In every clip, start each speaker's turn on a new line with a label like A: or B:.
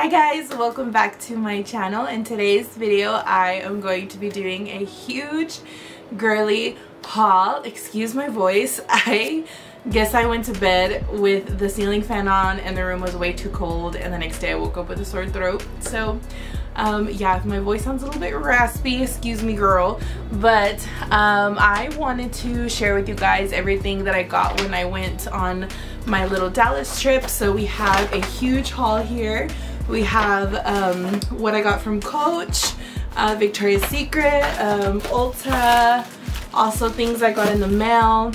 A: Hi guys, welcome back to my channel. In today's video, I am going to be doing a huge girly haul. Excuse my voice. I guess I went to bed with the ceiling fan on and the room was way too cold and the next day I woke up with a sore throat. So um, yeah, my voice sounds a little bit raspy, excuse me girl. But um, I wanted to share with you guys everything that I got when I went on my little Dallas trip. So we have a huge haul here. We have um, what I got from Coach, uh, Victoria's Secret, um, Ulta, also things I got in the mail.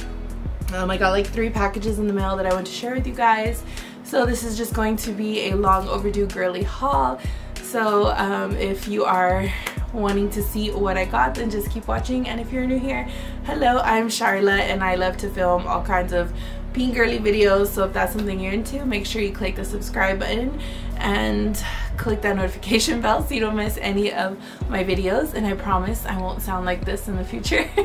A: Um, I got like three packages in the mail that I want to share with you guys. So this is just going to be a long overdue girly haul. So um, if you are wanting to see what I got then just keep watching and if you're new here hello I'm Sharla and I love to film all kinds of pink girly videos so if that's something you're into make sure you click the subscribe button and click that notification bell so you don't miss any of my videos. And I promise I won't sound like this in the future.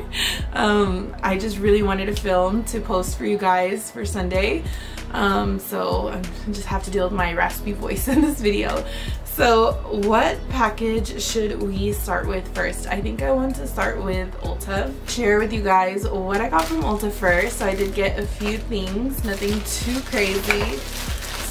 A: Um, I just really wanted to film to post for you guys for Sunday. Um, so I just have to deal with my raspy voice in this video so what package should we start with first? I think I want to start with Ulta. Share with you guys what I got from Ulta first. So I did get a few things, nothing too crazy.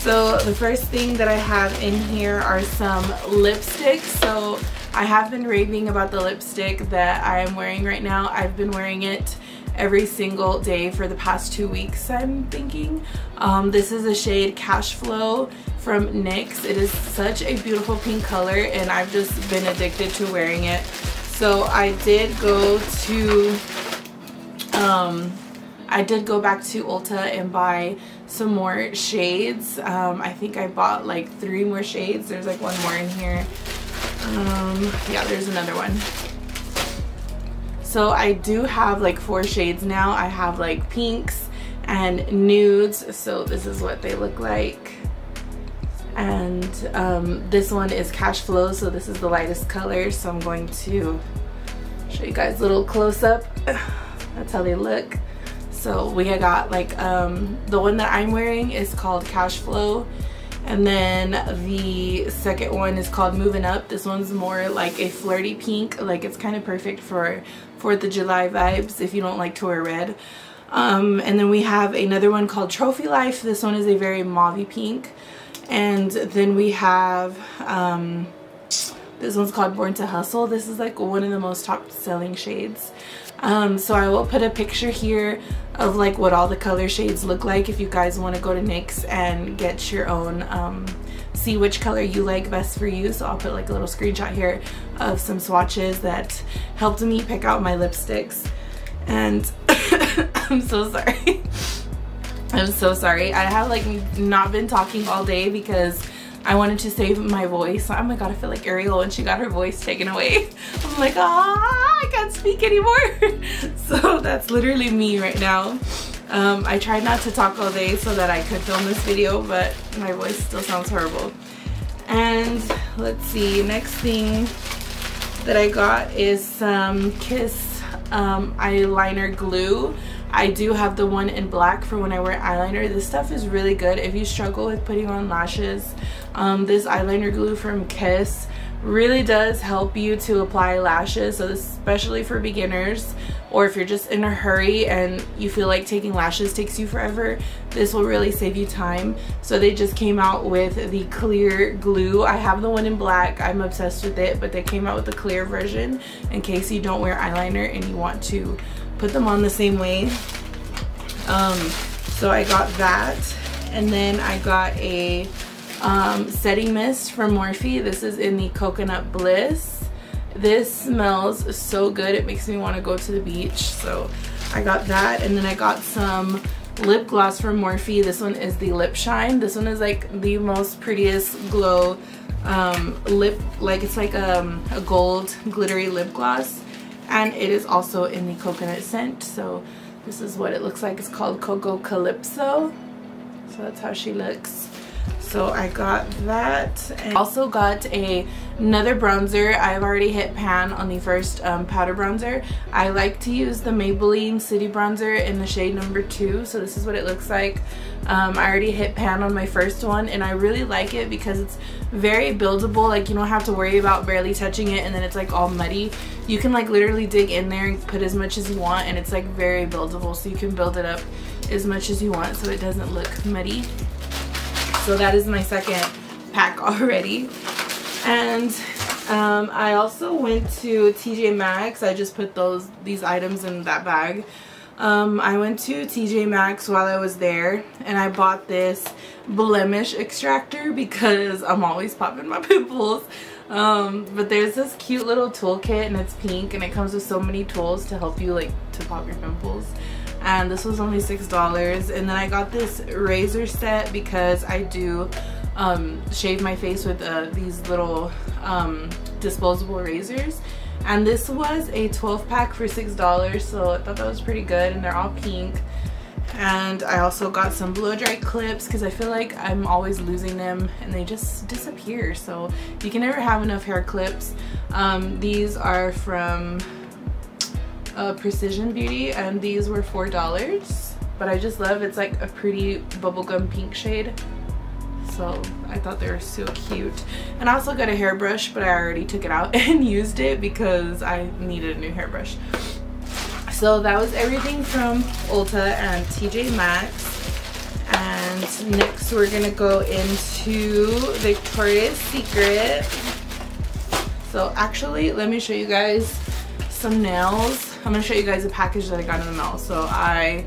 A: So the first thing that I have in here are some lipsticks. So I have been raving about the lipstick that I am wearing right now. I've been wearing it every single day for the past two weeks I'm thinking. Um, this is a shade Cash Flow from NYX. It is such a beautiful pink color and I've just been addicted to wearing it. So I did go to, um, I did go back to Ulta and buy some more shades. Um, I think I bought like three more shades. There's like one more in here. Um, yeah, there's another one. So I do have like four shades now. I have like pinks and nudes. So this is what they look like. And um, this one is Cash Flow. So this is the lightest color. So I'm going to show you guys a little close up. That's how they look. So we have got like um, the one that I'm wearing is called Cash Flow and then the second one is called Moving Up. This one's more like a flirty pink. Like it's kind of perfect for 4th of July vibes if you don't like to wear red. Um, and then we have another one called Trophy Life. This one is a very mauve pink. And then we have, um, this one's called Born to Hustle. This is like one of the most top selling shades. Um, so I will put a picture here of like what all the color shades look like if you guys want to go to NYX and get your own um, see which color you like best for you so I'll put like a little screenshot here of some swatches that helped me pick out my lipsticks and I'm so sorry I'm so sorry I have like not been talking all day because I wanted to save my voice. Oh my god, I feel like Ariel when she got her voice taken away. I'm like, ah, I can't speak anymore. so that's literally me right now. Um, I tried not to talk all day so that I could film this video, but my voice still sounds horrible. And let's see, next thing that I got is some Kiss um, eyeliner glue. I do have the one in black for when I wear eyeliner. This stuff is really good if you struggle with putting on lashes. Um, this eyeliner glue from Kiss really does help you to apply lashes so especially for beginners or if you're just in a hurry and you feel like taking lashes takes you forever this will really save you time. So they just came out with the clear glue. I have the one in black. I'm obsessed with it but they came out with the clear version in case you don't wear eyeliner and you want to put them on the same way. Um, so I got that and then I got a um, setting mist from Morphe. This is in the Coconut Bliss. This smells so good. It makes me want to go to the beach. So I got that. And then I got some lip gloss from Morphe. This one is the Lip Shine. This one is like the most prettiest glow um, lip. Like it's like um, a gold glittery lip gloss. And it is also in the coconut scent. So this is what it looks like. It's called Coco Calypso. So that's how she looks. So I got that and also got a another bronzer. I've already hit pan on the first um, powder bronzer. I like to use the Maybelline City Bronzer in the shade number two so this is what it looks like. Um, I already hit pan on my first one and I really like it because it's very buildable. Like you don't have to worry about barely touching it and then it's like all muddy. You can like literally dig in there and put as much as you want and it's like very buildable so you can build it up as much as you want so it doesn't look muddy so that is my second pack already. And um, I also went to TJ Maxx. I just put those these items in that bag. Um, I went to TJ Maxx while I was there and I bought this blemish extractor because I'm always popping my pimples. Um, but there's this cute little toolkit and it's pink and it comes with so many tools to help you like to pop your pimples and this was only six dollars. And then I got this razor set because I do um, shave my face with uh, these little um, disposable razors. And this was a 12 pack for six dollars so I thought that was pretty good and they're all pink. And I also got some blow dry clips because I feel like I'm always losing them and they just disappear. So you can never have enough hair clips. Um, these are from uh, Precision Beauty and these were four dollars. But I just love it's like a pretty bubblegum pink shade. So I thought they were so cute. And I also got a hairbrush but I already took it out and used it because I needed a new hairbrush. So that was everything from Ulta and TJ Maxx. And next we're gonna go into Victoria's Secret. So actually let me show you guys some nails I'm gonna show you guys a package that I got in the mail. So I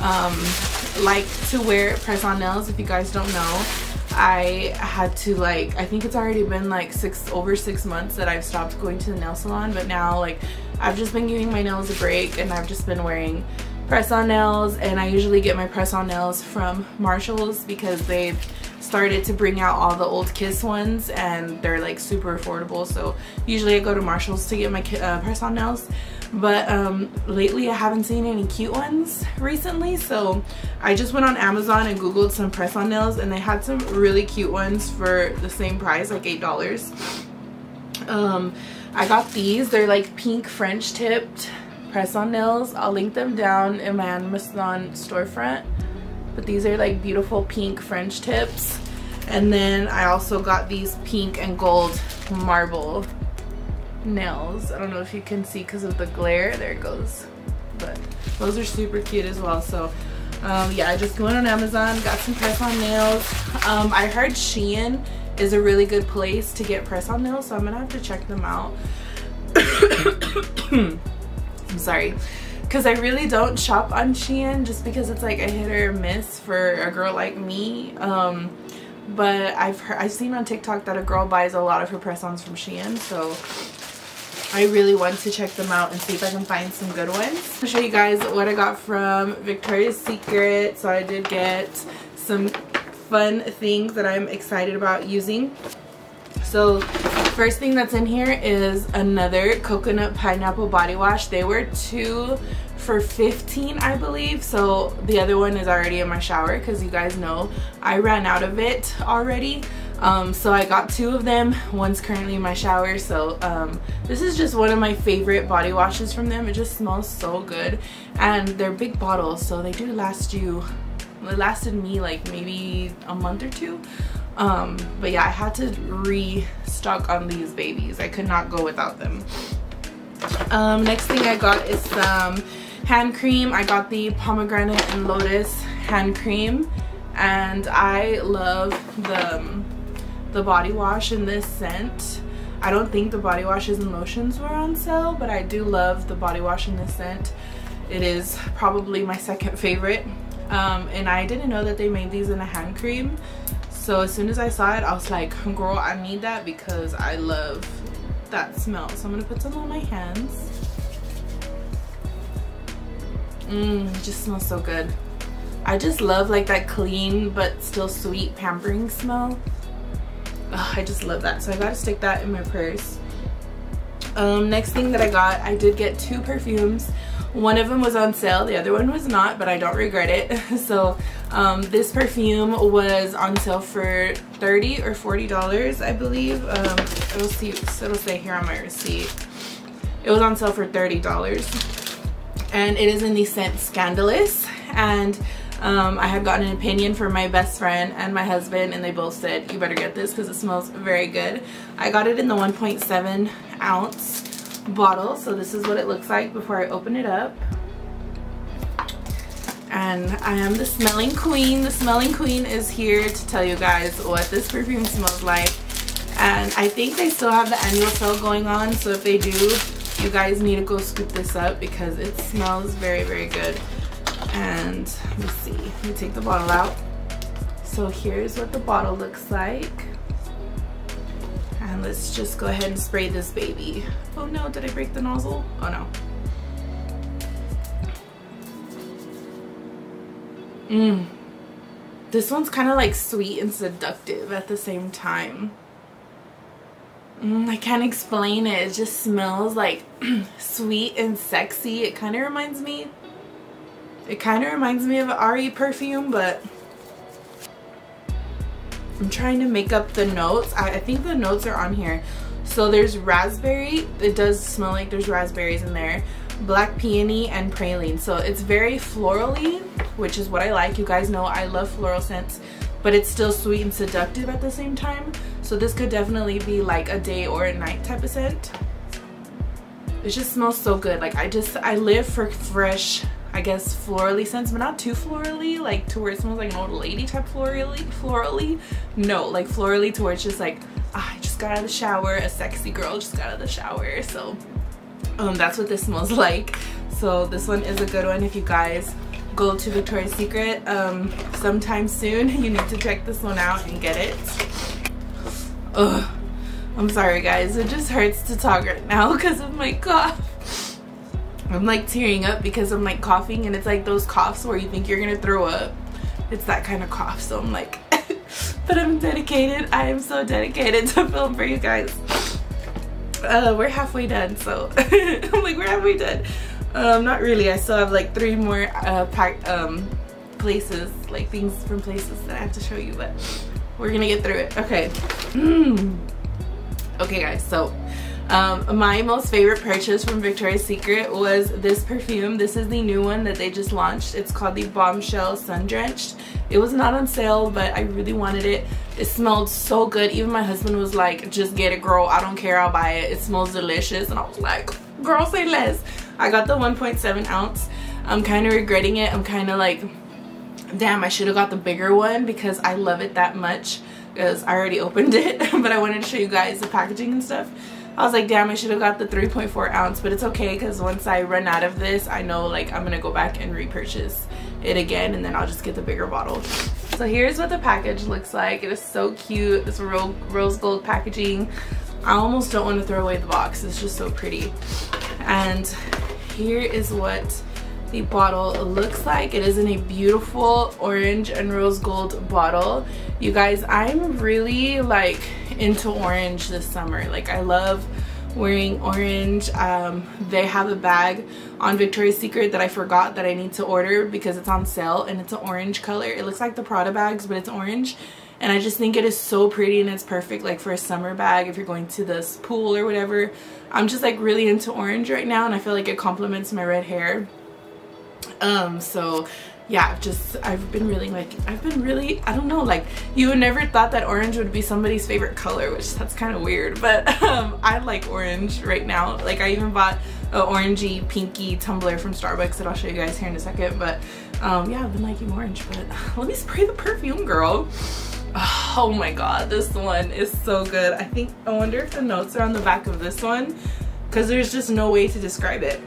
A: um, like to wear press-on nails if you guys don't know. I had to like, I think it's already been like six, over six months that I've stopped going to the nail salon. But now like I've just been giving my nails a break and I've just been wearing press-on nails and I usually get my press-on nails from Marshalls because they've started to bring out all the old Kiss ones and they're like super affordable so usually I go to Marshalls to get my uh, press-on nails but um, lately I haven't seen any cute ones recently so I just went on Amazon and googled some press-on nails and they had some really cute ones for the same price like eight dollars. Um, I got these. They're like pink French tipped press-on nails I'll link them down in my Amazon storefront but these are like beautiful pink French tips and then I also got these pink and gold marble nails. I don't know if you can see because of the glare. There it goes. But those are super cute as well. So um, yeah, I just went on Amazon, got some press-on nails. Um, I heard Shein is a really good place to get press-on nails, so I'm gonna have to check them out. I'm sorry. Because I really don't shop on Shein just because it's like a hit or miss for a girl like me. Um, but I've heard, I've seen on TikTok that a girl buys a lot of her press-ons from Shein, so I really want to check them out and see if I can find some good ones. I'll show you guys what I got from Victoria's Secret. So I did get some fun things that I'm excited about using. So first thing that's in here is another coconut pineapple body wash. They were two for 15 I believe. So the other one is already in my shower because you guys know I ran out of it already. Um, so I got two of them. One's currently in my shower. So um, this is just one of my favorite body washes from them. It just smells so good. And they're big bottles so they do last you it lasted me like maybe a month or two um, but yeah I had to restock on these babies I could not go without them um, next thing I got is some hand cream I got the pomegranate and lotus hand cream and I love the the body wash in this scent. I don't think the body washes and lotions were on sale, but I do love the body wash in this scent. It is probably my second favorite. Um, and I didn't know that they made these in a hand cream. So as soon as I saw it, I was like, girl, I need that because I love that smell. So I'm gonna put some on my hands. Mmm, just smells so good. I just love like that clean but still sweet pampering smell. I just love that. So I got to stick that in my purse. Um, next thing that I got, I did get two perfumes. One of them was on sale, the other one was not, but I don't regret it. so Um, this perfume was on sale for 30 or $40, I believe. Um, it'll, see, it'll say here on my receipt. It was on sale for $30. And it is in the scent Scandalous. And um, I had gotten an opinion from my best friend and my husband and they both said you better get this because it smells very good. I got it in the 1.7 ounce bottle so this is what it looks like before I open it up. And I am the smelling queen. The smelling queen is here to tell you guys what this perfume smells like. And I think they still have the annual sale going on so if they do you guys need to go scoop this up because it smells very very good and let's see let me take the bottle out so here's what the bottle looks like and let's just go ahead and spray this baby oh no did I break the nozzle oh no Mmm. This one's kind of like sweet and seductive at the same time. Mm, I can't explain it. It just smells like sweet and sexy. It kind of reminds me it kind of reminds me of Ari perfume, but I'm trying to make up the notes. I, I think the notes are on here. So there's raspberry. It does smell like there's raspberries in there. Black peony and praline. So it's very florally, which is what I like. You guys know I love floral scents, but it's still sweet and seductive at the same time. So this could definitely be like a day or a night type of scent. It just smells so good. Like I just, I live for fresh I guess florally scents, but not too florally, like to where it smells like an old lady type florally, florally. No, like florally to where it's just like, ah, I just got out of the shower, a sexy girl just got out of the shower. So um, that's what this smells like. So this one is a good one if you guys go to Victoria's Secret um, sometime soon. You need to check this one out and get it. Ugh. I'm sorry guys, it just hurts to talk right now because of my cough. I'm like tearing up because I'm like coughing and it's like those coughs where you think you're gonna throw up. It's that kind of cough. So I'm like, but I'm dedicated. I am so dedicated to film for you guys. Uh, we're halfway done. So I'm like, we're halfway done. Um, not really. I still have like three more uh, pack, um, places, like things from places that I have to show you, but we're gonna get through it. Okay. Mm. Okay guys, so um, my most favorite purchase from Victoria's Secret was this perfume. This is the new one that they just launched. It's called the Bombshell Sun Drenched. It was not on sale, but I really wanted it. It smelled so good. Even my husband was like, just get it, girl. I don't care. I'll buy it. It smells delicious. And I was like, girl, say less. I got the 1.7 ounce. I'm kind of regretting it. I'm kind of like, damn, I should have got the bigger one because I love it that much because I already opened it. but I wanted to show you guys the packaging and stuff. I was like, damn, I should have got the 3.4 ounce, but it's okay because once I run out of this, I know like I'm gonna go back and repurchase it again and then I'll just get the bigger bottle. So here's what the package looks like. It is so cute, this rose gold packaging. I almost don't want to throw away the box, it's just so pretty. And here is what the bottle looks like. It is in a beautiful orange and rose gold bottle. You guys, I'm really like into orange this summer. Like I love wearing orange. Um, they have a bag on Victoria's Secret that I forgot that I need to order because it's on sale and it's an orange color. It looks like the Prada bags, but it's orange. And I just think it is so pretty and it's perfect like for a summer bag if you're going to this pool or whatever. I'm just like really into orange right now and I feel like it complements my red hair. Um, so yeah, just I've been really like I've been really I don't know like you would never thought that orange would be somebody's favorite color which that's kind of weird but um, I like orange right now. Like I even bought a orangey pinky tumbler from Starbucks that I'll show you guys here in a second but um, yeah I've been liking orange but let me spray the perfume girl. Oh my god this one is so good. I think I wonder if the notes are on the back of this one because there's just no way to describe it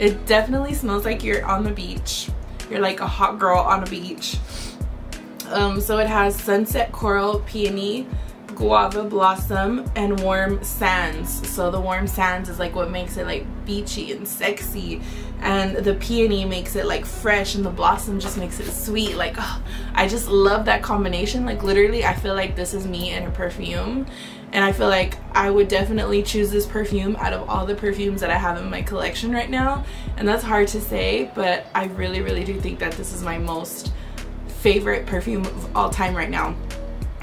A: it definitely smells like you're on the beach. You're like a hot girl on a beach. Um, so it has Sunset Coral Peony, guava blossom and warm sands so the warm sands is like what makes it like beachy and sexy and the peony makes it like fresh and the blossom just makes it sweet. Like oh, I just love that combination. Like literally I feel like this is me in a perfume. And I feel like I would definitely choose this perfume out of all the perfumes that I have in my collection right now. And that's hard to say but I really really do think that this is my most favorite perfume of all time right now.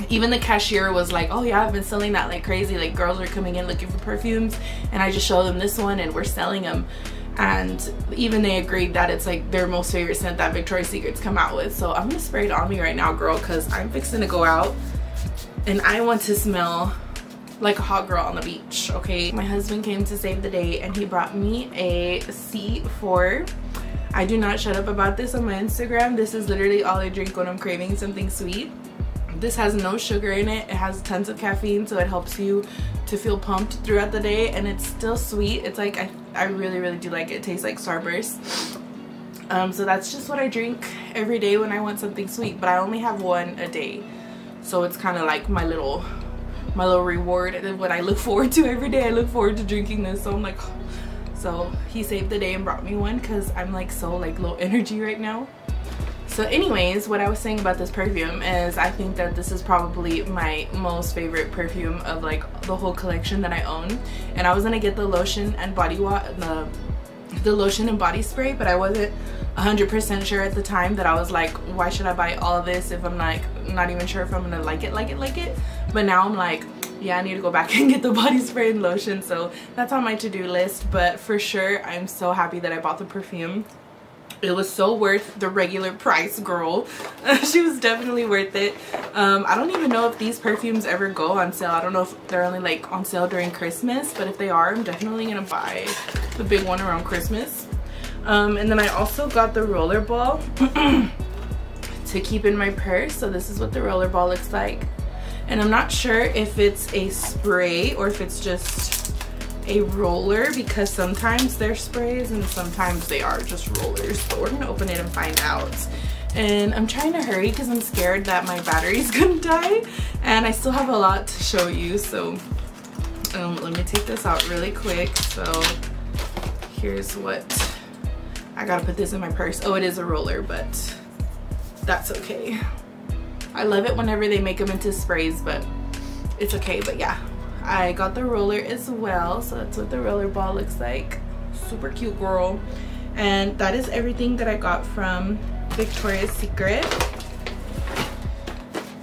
A: Even the cashier was like oh yeah I've been selling that like crazy. Like girls are coming in looking for perfumes and I just show them this one and we're selling them and even they agreed that it's like their most favorite scent that Victoria's Secret's come out with. So I'm gonna spray it on me right now girl because I'm fixing to go out and I want to smell like a hot girl on the beach okay? My husband came to save the day and he brought me a C4 I do not shut up about this on my Instagram. This is literally all I drink when I'm craving something sweet this has no sugar in it. It has tons of caffeine so it helps you to feel pumped throughout the day and it's still sweet. It's like I, I really really do like it. it tastes like Starburst. Um, so that's just what I drink every day when I want something sweet but I only have one a day. So it's kind of like my little my little reward and what I look forward to every day. I look forward to drinking this. So I'm like so he saved the day and brought me one because I'm like so like low energy right now so anyways, what I was saying about this perfume is I think that this is probably my most favorite perfume of like the whole collection that I own. And I was gonna get the lotion and body wash, the, the lotion and body spray, but I wasn't 100% sure at the time that I was like, why should I buy all of this if I'm like not even sure if I'm gonna like it, like it, like it. But now I'm like, yeah, I need to go back and get the body spray and lotion. So that's on my to-do list. But for sure, I'm so happy that I bought the perfume it was so worth the regular price girl. She was definitely worth it. Um, i don't even know if these perfumes ever go on sale. I don't know if they're only like on sale during christmas but if they are i'm definitely gonna buy the big one around christmas. Um, and then i also got the roller ball to keep in my purse. So this is what the roller ball looks like. And i'm not sure if it's a spray or if it's just a roller because sometimes they're sprays and sometimes they are just rollers. But we're gonna open it and find out. And I'm trying to hurry because I'm scared that my battery's gonna die. And I still have a lot to show you. So um, let me take this out really quick. So here's what, I gotta put this in my purse. Oh, it is a roller, but that's okay. I love it whenever they make them into sprays, but it's okay. But yeah, I got the roller as well. So that's what the roller ball looks like. Super cute girl. And that is everything that I got from Victoria's Secret.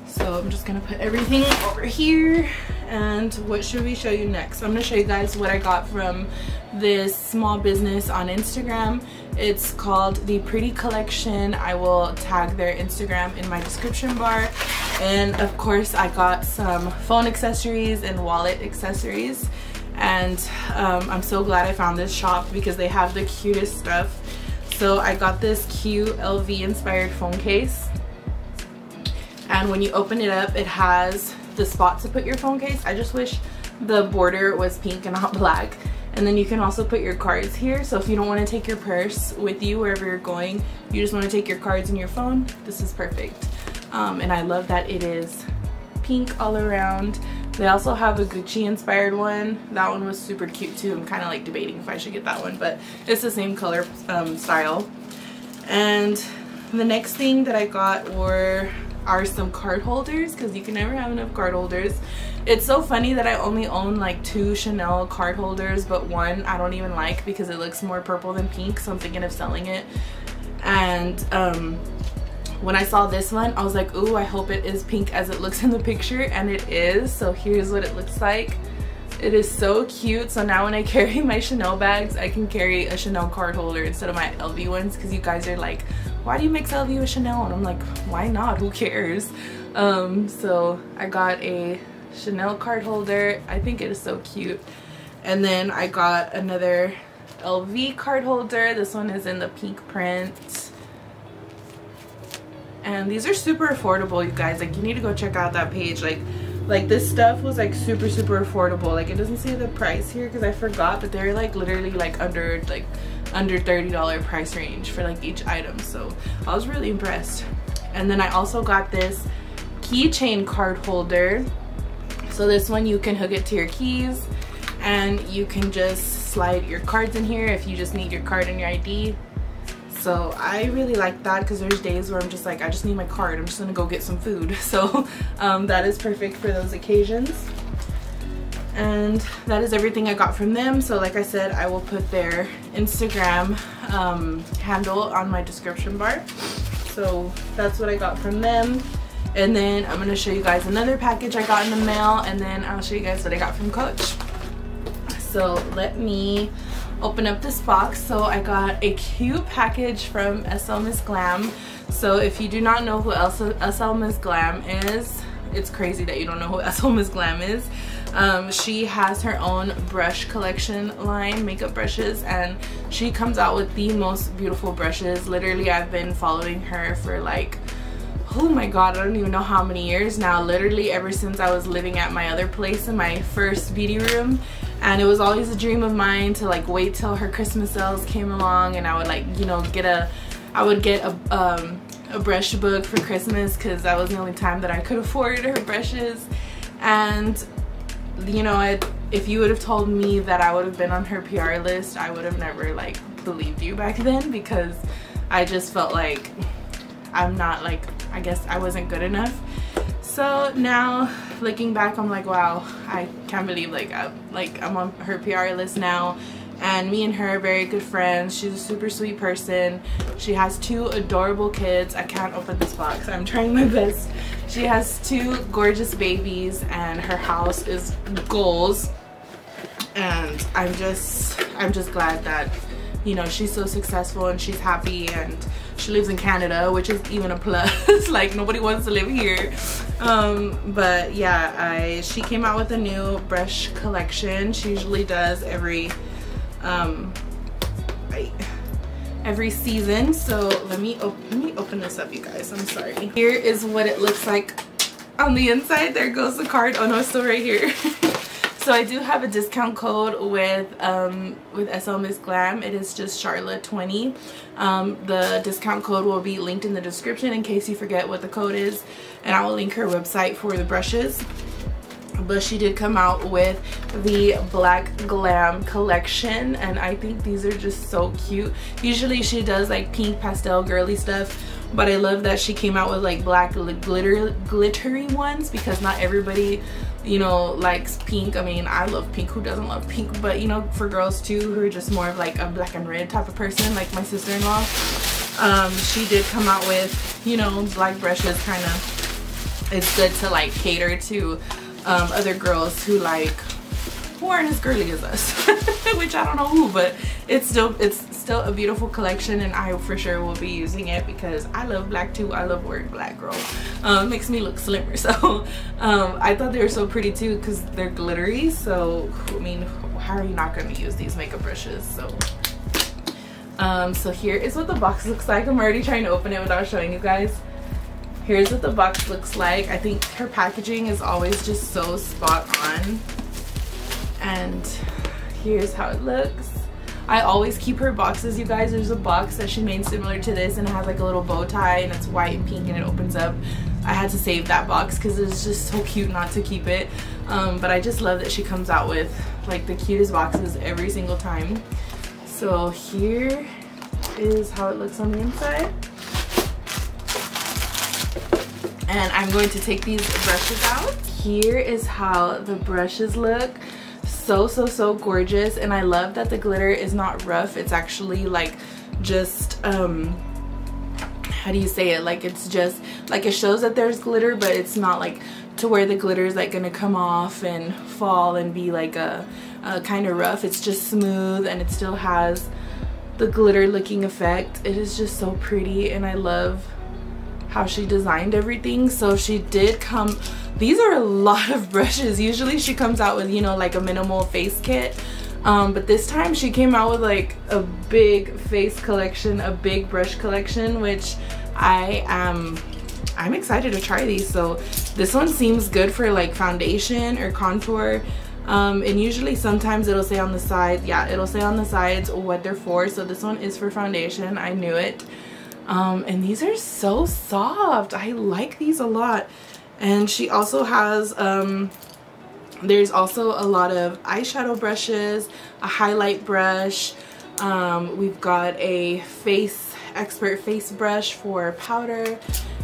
A: So I'm just gonna put everything over here. And what should we show you next? I'm gonna show you guys what I got from this small business on Instagram. It's called The Pretty Collection. I will tag their Instagram in my description bar and of course I got some phone accessories and wallet accessories. And um, I'm so glad I found this shop because they have the cutest stuff. So I got this cute LV inspired phone case. And when you open it up it has the spot to put your phone case. I just wish the border was pink and not black. And then you can also put your cards here. So if you don't want to take your purse with you wherever you're going you just want to take your cards and your phone this is perfect um, and I love that it is pink all around. They also have a Gucci inspired one. That one was super cute too. I'm kind of like debating if I should get that one, but it's the same color um, style. And the next thing that I got were are some card holders because you can never have enough card holders. It's so funny that I only own like two Chanel card holders, but one I don't even like because it looks more purple than pink, so I'm thinking of selling it. And um, when I saw this one, I was like, ooh, I hope it is pink as it looks in the picture, and it is. So here's what it looks like. It is so cute. So now when I carry my Chanel bags, I can carry a Chanel card holder instead of my LV ones because you guys are like, why do you mix LV with Chanel? And I'm like, why not? Who cares? Um, so I got a Chanel card holder. I think it is so cute. And then I got another LV card holder. This one is in the pink print and these are super affordable you guys. Like you need to go check out that page. Like like this stuff was like super super affordable. Like it doesn't say the price here because I forgot but they're like literally like under like under $30 price range for like each item. So I was really impressed. And then I also got this keychain card holder. So this one you can hook it to your keys and you can just slide your cards in here if you just need your card and your ID. So I really like that because there's days where I'm just like, I just need my card. I'm just gonna go get some food. So um, that is perfect for those occasions. And that is everything I got from them. So like I said, I will put their Instagram um, handle on my description bar. So that's what I got from them and then I'm gonna show you guys another package I got in the mail and then I'll show you guys what I got from Coach so let me open up this box. So I got a cute package from SL Miss Glam. So if you do not know who SL Miss Glam is it's crazy that you don't know who SL Miss Glam is. Um, she has her own brush collection line makeup brushes and she comes out with the most beautiful brushes. Literally I've been following her for like oh my god I don't even know how many years now. Literally ever since I was living at my other place in my first beauty room and it was always a dream of mine to like wait till her Christmas sales came along and I would like you know get a I would get a um, a brush book for Christmas because that was the only time that I could afford her brushes. And you know I, if you would have told me that I would have been on her PR list I would have never like believed you back then because I just felt like I'm not like I guess I wasn't good enough. So now looking back I'm like wow I can't believe like I, like I'm on her PR list now. And me and her are very good friends. She's a super sweet person. She has two adorable kids. I can't open this box. I'm trying my best. She has two gorgeous babies and her house is goals. And I'm just I'm just glad that you know she's so successful and she's happy and she lives in Canada which is even a plus. Like nobody wants to live here. Um, but yeah I she came out with a new brush collection. She usually does every um, every season. So let me let me open this up you guys. I'm sorry. Here is what it looks like on the inside. There goes the card. Oh no it's still right here So I do have a discount code with um, with SL Miss Glam. It is just Sharla20. Um, the discount code will be linked in the description in case you forget what the code is. And I will link her website for the brushes but she did come out with the black glam collection and i think these are just so cute usually she does like pink pastel girly stuff but i love that she came out with like black glitter glittery ones because not everybody you know likes pink. I mean i love pink. Who doesn't love pink? But you know for girls too who are just more of like a black and red type of person like my sister-in-law um, she did come out with you know black brushes kind of it's good to like cater to um, other girls who like who aren't as girly as us which I don't know who but it's still it's still a beautiful collection and I for sure will be using it because I love black too I love wearing black girl um, makes me look slimmer so um, I thought they were so pretty too because they're glittery so I mean how are you not going to use these makeup brushes so um, so here is what the box looks like I'm already trying to open it without showing you guys Here's what the box looks like. I think her packaging is always just so spot on. And here's how it looks. I always keep her boxes, you guys. There's a box that she made similar to this and it has like a little bow tie and it's white and pink and it opens up. I had to save that box because it's just so cute not to keep it. Um, but I just love that she comes out with like the cutest boxes every single time. So here is how it looks on the inside and I'm going to take these brushes out. Here is how the brushes look. So, so, so gorgeous. And I love that the glitter is not rough. It's actually like just, um, how do you say it? Like it's just, like it shows that there's glitter, but it's not like to where the glitter is like gonna come off and fall and be like a, a kind of rough. It's just smooth and it still has the glitter looking effect. It is just so pretty and I love how she designed everything so she did come these are a lot of brushes. Usually she comes out with you know like a minimal face kit. Um, but this time she came out with like a big face collection a big brush collection which I am I'm excited to try these. So this one seems good for like foundation or contour. Um, and usually sometimes it'll say on the side yeah it'll say on the sides what they're for. So this one is for foundation. I knew it. Um, and these are so soft. I like these a lot and she also has um, there's also a lot of eyeshadow brushes a highlight brush. Um, we've got a face expert face brush for powder.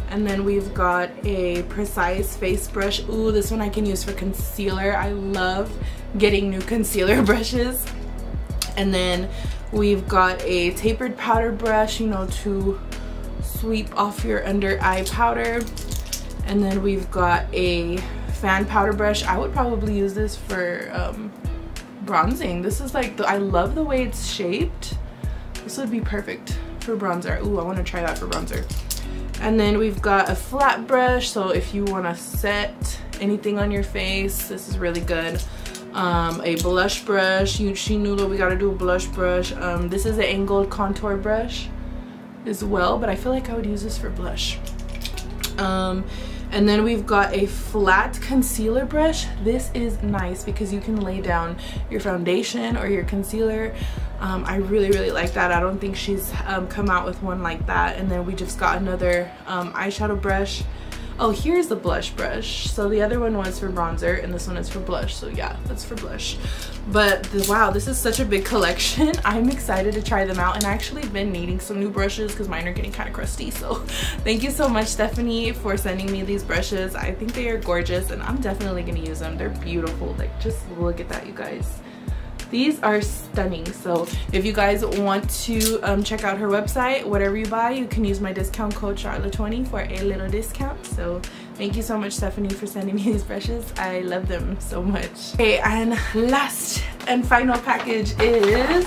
A: And then we've got a precise face brush. Ooh this one I can use for concealer. I love getting new concealer brushes. And then we've got a tapered powder brush you know to sweep off your under eye powder and then we've got a fan powder brush. I would probably use this for um, bronzing. This is like the, I love the way it's shaped. This would be perfect for bronzer. Ooh I want to try that for bronzer. And then we've got a flat brush so if you want to set anything on your face this is really good. Um, a blush brush. You she knew that we got to do a blush brush. Um, this is an angled contour brush as well but I feel like I would use this for blush. Um, and then we've got a flat concealer brush. This is nice because you can lay down your foundation or your concealer. Um, I really really like that. I don't think she's um, come out with one like that. And then we just got another um, eyeshadow brush Oh, here's the blush brush. So the other one was for bronzer and this one is for blush. So yeah, that's for blush. But the, wow, this is such a big collection. I'm excited to try them out and I actually been needing some new brushes because mine are getting kind of crusty. So thank you so much, Stephanie, for sending me these brushes. I think they are gorgeous and I'm definitely going to use them. They're beautiful. Like just look at that, you guys these are stunning. So if you guys want to um, check out her website whatever you buy you can use my discount code sharla20 for a little discount. So thank you so much stephanie for sending me these brushes. I love them so much. Okay and last and final package is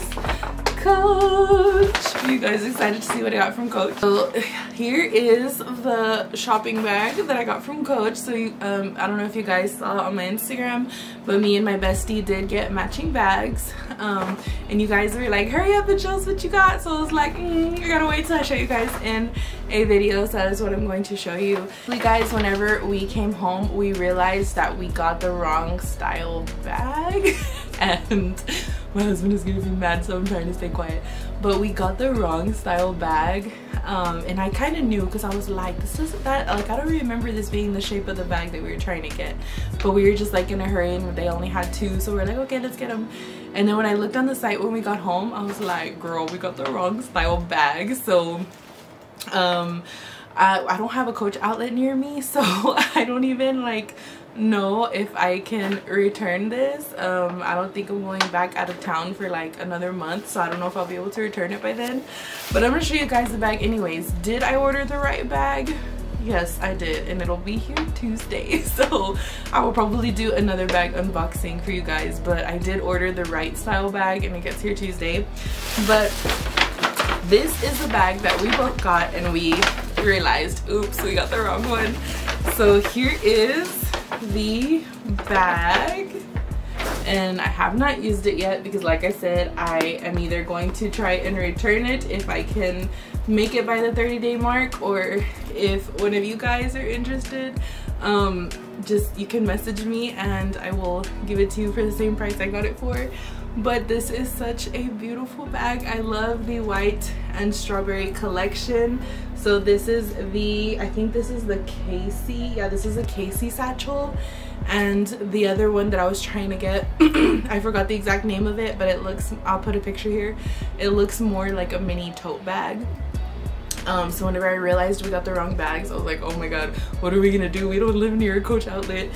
A: Coach. Are you guys excited to see what I got from Coach? So here is the shopping bag that I got from Coach. So um, I don't know if you guys saw on my Instagram, but me and my bestie did get matching bags. Um, and you guys were like, hurry up and show us what you got. So I was like, mm, I gotta wait till I show you guys in a video. So that is what I'm going to show you. You guys, whenever we came home, we realized that we got the wrong style bag. and my husband is gonna be mad so I'm trying to stay quiet. But we got the wrong style bag um, and I kind of knew because I was like this isn't that like I don't remember this being the shape of the bag that we were trying to get. But we were just like in a hurry and they only had two so we are like okay let's get them and then when I looked on the site when we got home I was like girl we got the wrong style bag. So um I, I don't have a coach outlet near me so I don't even like know if I can return this. Um, I don't think I'm going back out of town for like another month so I don't know if I'll be able to return it by then. But I'm gonna show you guys the bag anyways. Did I order the right bag? Yes, I did and it'll be here Tuesday. So I will probably do another bag unboxing for you guys. But I did order the right style bag and it gets here Tuesday. But this is the bag that we both got and we realized, oops, we got the wrong one. So here is the bag. And I have not used it yet because like I said I am either going to try and return it if I can make it by the 30 day mark or if one of you guys are interested. Um, just you can message me and I will give it to you for the same price I got it for but this is such a beautiful bag. I love the white and strawberry collection. So this is the I think this is the Kacey yeah this is a Kacey satchel. And the other one that I was trying to get I forgot the exact name of it but it looks I'll put a picture here. It looks more like a mini tote bag. Um, so whenever I realized we got the wrong bags I was like oh my god what are we gonna do? We don't live near a coach outlet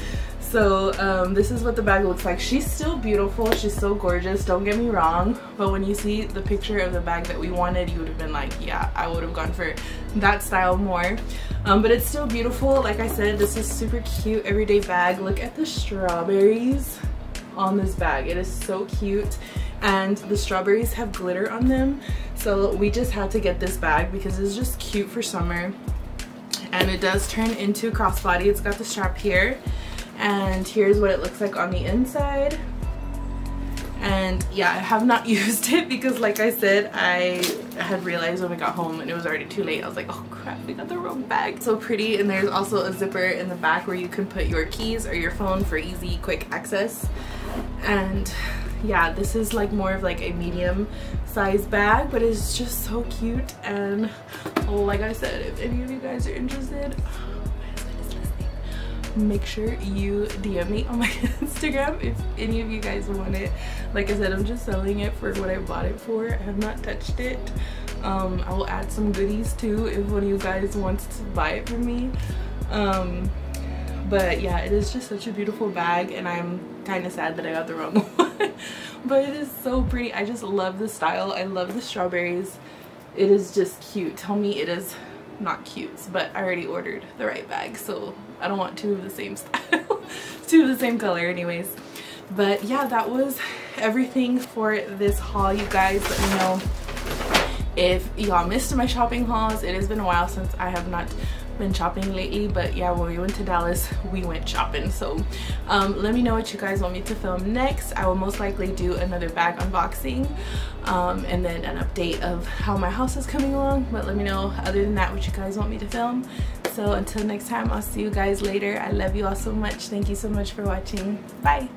A: so um, this is what the bag looks like. She's still beautiful. She's so gorgeous. Don't get me wrong. But when you see the picture of the bag that we wanted you would have been like yeah I would have gone for that style more. Um, but it's still beautiful. Like I said this is super cute everyday bag. Look at the strawberries on this bag. It is so cute. And the strawberries have glitter on them. So we just had to get this bag because it's just cute for summer. And it does turn into crossbody. It's got the strap here and here's what it looks like on the inside. And yeah I have not used it because like I said I had realized when we got home and it was already too late. I was like oh crap we got the wrong bag. So pretty. And there's also a zipper in the back where you can put your keys or your phone for easy quick access. And yeah this is like more of like a medium size bag but it's just so cute. And like I said if any of you guys are interested make sure you DM me on my Instagram if any of you guys want it. Like I said, I'm just selling it for what I bought it for. I have not touched it. Um, I will add some goodies too if one of you guys wants to buy it from me. Um, but yeah, it is just such a beautiful bag and I'm kind of sad that I got the wrong one. but it is so pretty. I just love the style. I love the strawberries. It is just cute. Tell me it is not cute, but I already ordered the right bag, so I don't want two of the same style. two of the same color anyways. But yeah, that was everything for this haul, you guys. Let me know if y'all missed my shopping hauls. It has been a while since I have not been shopping lately but yeah when we went to Dallas we went shopping so um, let me know what you guys want me to film next I will most likely do another bag unboxing um, and then an update of how my house is coming along but let me know other than that what you guys want me to film so until next time I'll see you guys later. I love you all so much. Thank you so much for watching. Bye